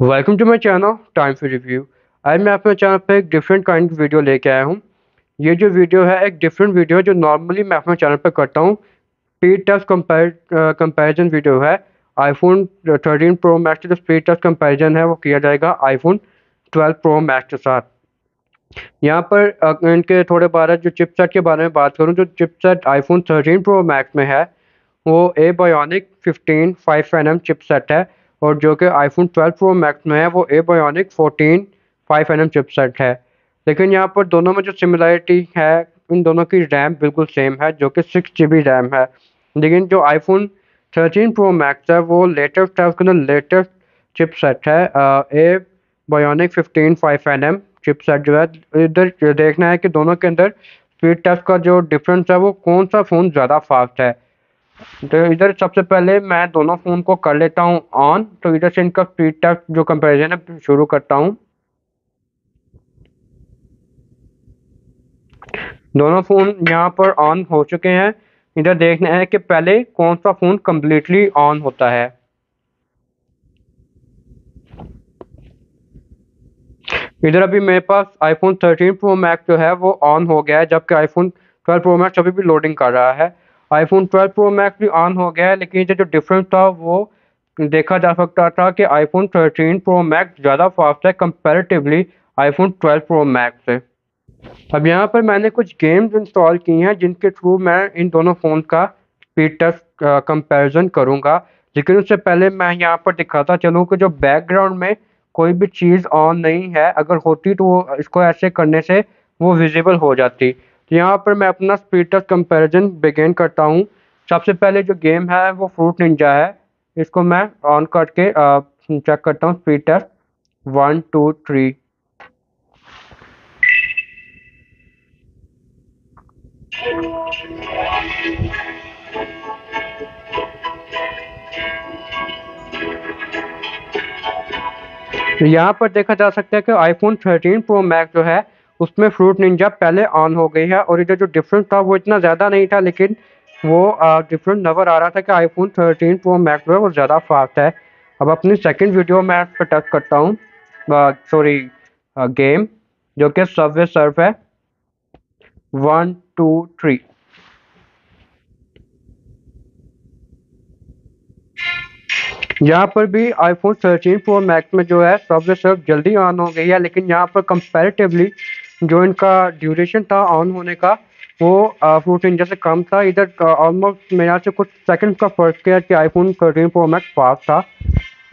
Welcome to my channel time for review आज मैं अपने चैनल पर एक डिफरेंट काइंड की वीडियो लेके आया हूँ। ये जो वीडियो है, एक डिफरेंट वीडियो है जो नॉर्मली मैं अपने चैनल पर करता हूँ। स्पीड टेस्ट कंपैरिजन वीडियो है। आईफोन 13 प्रो मैक्स जो स्पीड टेस्ट कंपैरिजन है, वो किया जाएगा आईफोन 12 प्रो मैक्स के साथ। यहाँ पर इनके थोड़े बारे, जो चिपसेट के बारे में बात करूँ, जो चिपसेट आईफोन 13 प्रो मैक्स में है, वो A bionic 15 5 N M chipset है। और जो कि आईफोन 12 प्रो मैक्स में है, वो ए बायोनिक 14 5 एन चिपसेट है। लेकिन यहाँ पर दोनों में जो सिमिलरिटी है, इन दोनों की रैम बिल्कुल सेम है, जो कि सिक्स जी बी रैम है। लेकिन जो आईफोन 13 प्रो मैक्स है, वो लेटेस्ट है उसके अंदर लेटेस्ट चिपसेट है A bionic 15 5 N M chipset जो है। इधर देखना है कि दोनों के अंदर स्पीड टेस्ट का जो डिफरेंस है, वो कौन सा फ़ोन ज़्यादा फास्ट है? तो इधर सबसे पहले मैं दोनों फ़ोन को कर लेता हूँ ऑन तो इधर से इनका स्पीड टेस्ट जो कंपैरिजन है, शुरू करता हूँ। दोनों फ़ोन यहाँ पर ऑन हो चुके हैं। इधर देखना है कि पहले कौन सा फ़ोन कम्प्लीटली ऑन होता है। इधर अभी मेरे पास आईफोन 13 प्रो मैक्स जो है, वो ऑन हो गया है, जबकि आईफोन 12 प्रो मैक्स अभी भी लोडिंग कर रहा है। आईफोन 12 प्रो मैक्स भी ऑन हो गया है, लेकिन ये जो डिफरेंस था वो देखा जा सकता था कि आईफोन 13 प्रो मैक्स ज़्यादा फास्ट है कंपैरेटिवली आईफोन 12 प्रो मैक्स से। अब यहाँ पर मैंने कुछ गेम्स इंस्टॉल की हैं, जिनके थ्रू मैं इन दोनों फ़ोन का स्पीड टेस्ट कंपैरिजन करूँगा। लेकिन उससे पहले मैं यहाँ पर दिखाता चलूँ कि जो बैकग्राउंड में कोई भी चीज़ ऑन नहीं है, अगर होती तो वो इसको ऐसे करने से वो विजिबल हो जाती। यहाँ पर मैं अपना स्पीड कंपैरिजन बिगेन करता हूँ। सबसे पहले जो गेम है, वो फ्रूट निंजा है। इसको मैं ऑन करके चेक करता हूँ speed test one two three तो यहाँ पर देखा जा सकता है कि आईफोन 13 प्रो मैक्स जो है उसमें फ्रूट निंजा पहले ऑन हो गई है और इधर जो डिफरेंस था वो इतना ज़्यादा नहीं था, लेकिन वो डिफरेंट नज़र आ रहा था कि आईफोन 13 प्रो मैक्स है वो ज़्यादा फास्ट है। अब अपनी सेकंड वीडियो मैं इस पर टच करता हूँ। सॉरी गेम जो कि सबवे सर्फ है। वन टू थ्री यहाँ पर भी आईफोन 13 प्रो मैक्स में जो है सबसे सर्फ जल्दी ऑन हो गई है, लेकिन यहाँ पर कंपैरेटिवली जो इनका ड्यूरेशन था ऑन होने का, वो फ्रूट इंजन से कम था। इधर ऑलमोस्ट मेरे से कुछ सेकंड का फ़र्क किया कि आईफोन 13 प्रो मैक्स फास्ट था।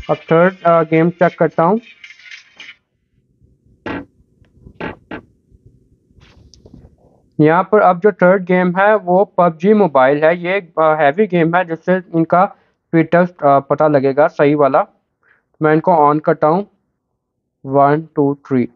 अब थर्ड गेम चेक करता हूँ। यहाँ पर अब जो थर्ड गेम है, वो पबजी मोबाइल है। ये एक हैवी गेम है, जिससे इनका टेस्ट पता लगेगा। सही वाला। मैं इनको ऑन करता हूँ। वन टू थ्री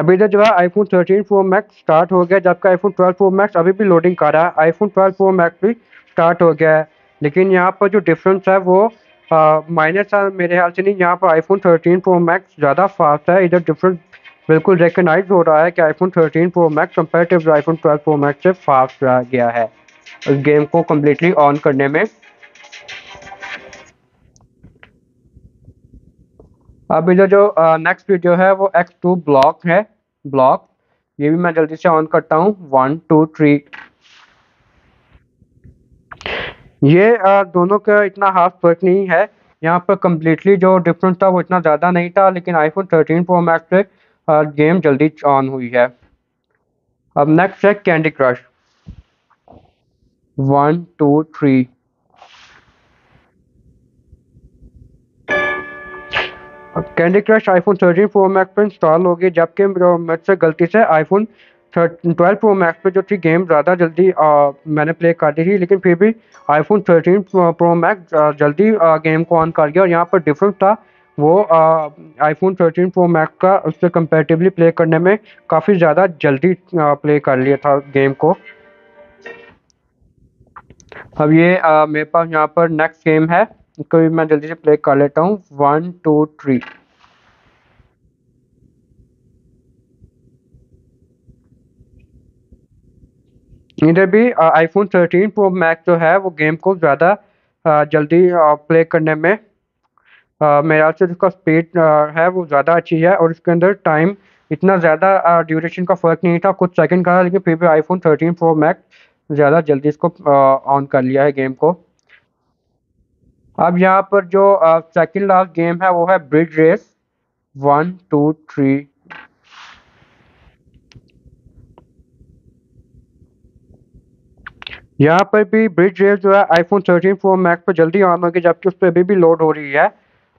अभी इधर जो है आईफोन 13 प्रो मैक्स स्टार्ट हो गया, जबकि आईफोन 12 प्रो मैक्स अभी भी लोडिंग कर रहा है। आईफोन 12 प्रो मैक्स भी स्टार्ट हो गया है। लेकिन यहाँ पर जो डिफरेंस है वो माइनस मेरे ख्याल से नहीं, यहाँ पर आईफोन 13 प्रो मैक्स ज़्यादा फास्ट है। इधर डिफरेंस बिल्कुल रिकगनाइज हो रहा है कि iPhone 13 Pro Max comparative iPhone 12 Pro Max से फास्ट रह गया है। गेम को कम्प्लीटली ऑन करने में अब इधर जो नेक्स्ट वीडियो है वो एक्स टू ब्लॉक है। ब्लॉक ये भी मैं जल्दी से ऑन करता हूँ। वन टू थ्री ये आ, दोनों का इतना हाफ़ फ़र्क नहीं है। यहाँ पर कम्प्लीटली जो डिफरेंस था वो इतना ज़्यादा नहीं था लेकिन आईफोन 13 प्रो मैक्स पे गेम जल्दी ऑन हुई है। अब नेक्स्ट है candy crush one two three candy crush iPhone 13 pro max पर इंस्टॉल हो गई जबकि मुझसे गलती से आईफोन ट्वेल्व प्रो मैक्स पे जो थी गेम ज़्यादा जल्दी आ, मैंने प्ले कर दी थी लेकिन फिर भी आईफोन 13 प्रो मैक्स जल्दी आ, गेम को ऑन कर गया और यहाँ पर डिफरेंस था। वो आईफोन 13 प्रो मैक्स का उससे कंपेरेटिवली प्ले करने में काफ़ी ज़्यादा जल्दी आ, प्ले कर लिया था गेम को। अब ये मेरे पास यहाँ पर नेक्स्ट गेम है। इसको भी मैं जल्दी से प्ले कर लेता हूँ। वन टू थ्री इधर भी आईफोन 13 प्रो मैक्स जो है, वो गेम को ज़्यादा जल्दी प्ले करने में मेरा से इसका स्पीड है, वो ज़्यादा अच्छी है और इसके अंदर टाइम इतना ज़्यादा ड्यूरेशन का फ़र्क नहीं था, कुछ सेकंड का था, लेकिन फिर भी आईफोन 13 प्रो मैक्स ज़्यादा जल्दी इसको ऑन कर लिया है गेम को। अब यहाँ पर जो सेकंड लास्ट गेम है वो है bridge race one two three यहाँ पर भी ब्रिज रेस जो है आईफोन 13 प्रो मैक्स पर जल्दी ऑन होगी जबकि उस पर अभी भी लोड हो रही है।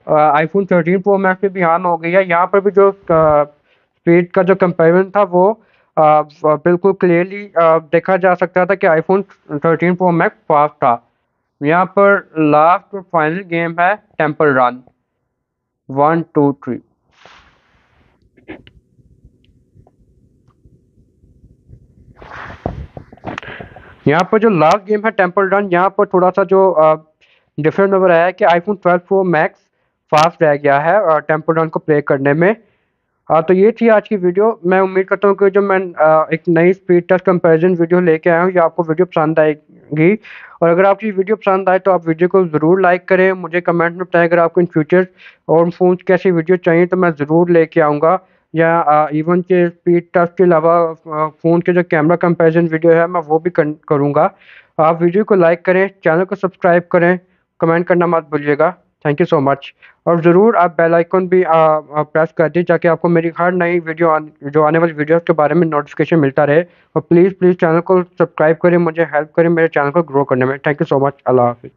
आईफोन 13 प्रो मैक्स पे भी ऑन हो गई है। यहाँ पर भी जो स्पीड का जो कंपेरिजन था वो आ, बिल्कुल क्लियरली देखा जा सकता था कि आईफोन 13 प्रो मैक्स फास्ट था। यहाँ पर लास्ट और फाइनल गेम है temple run one two three यहाँ पर जो लास्ट गेम है टेंपल रन यहाँ पर थोड़ा सा जो डिफरेंट नंबर आया है कि आईफोन 12 प्रो मैक्स फास्ट रह गया है और टेंपल रन को प्ले करने में। आ, तो ये थी आज की वीडियो मैं उम्मीद करता हूँ कि जो मैं एक नई स्पीड टेस्ट कंपैरिजन वीडियो लेके आया हूँ ये आपको वीडियो पसंद आएगी। और अगर आपको वीडियो पसंद आए तो आप वीडियो को ज़रूर लाइक करें। मुझे कमेंट में बताएँ अगर आपको इन फ्यूचर और फ़ोन की ऐसी वीडियो चाहिए तो मैं ज़रूर लेके आऊँगा। या इवन के स्पीड टेस्ट के अलावा फ़ोन के जो कैमरा कंपेरिजन वीडियो है मैं वो भी करूँगा। आप वीडियो को लाइक करें चैनल को सब्सक्राइब करें। कमेंट करना मत भूलिएगा। थैंक यू सो मच और ज़रूर आप बेल आइकन भी आ, आ, प्रेस कर दीजिए ताकि आपको मेरी हर नई वीडियो आ, जो आने वाली वीडियोस के बारे में नोटिफिकेशन मिलता रहे। और प्लीज़ प्लीज़ चैनल को सब्सक्राइब करें मुझे हेल्प करें मेरे चैनल को ग्रो करने में। थैंक यू सो मच अल्लाह हाफिज़।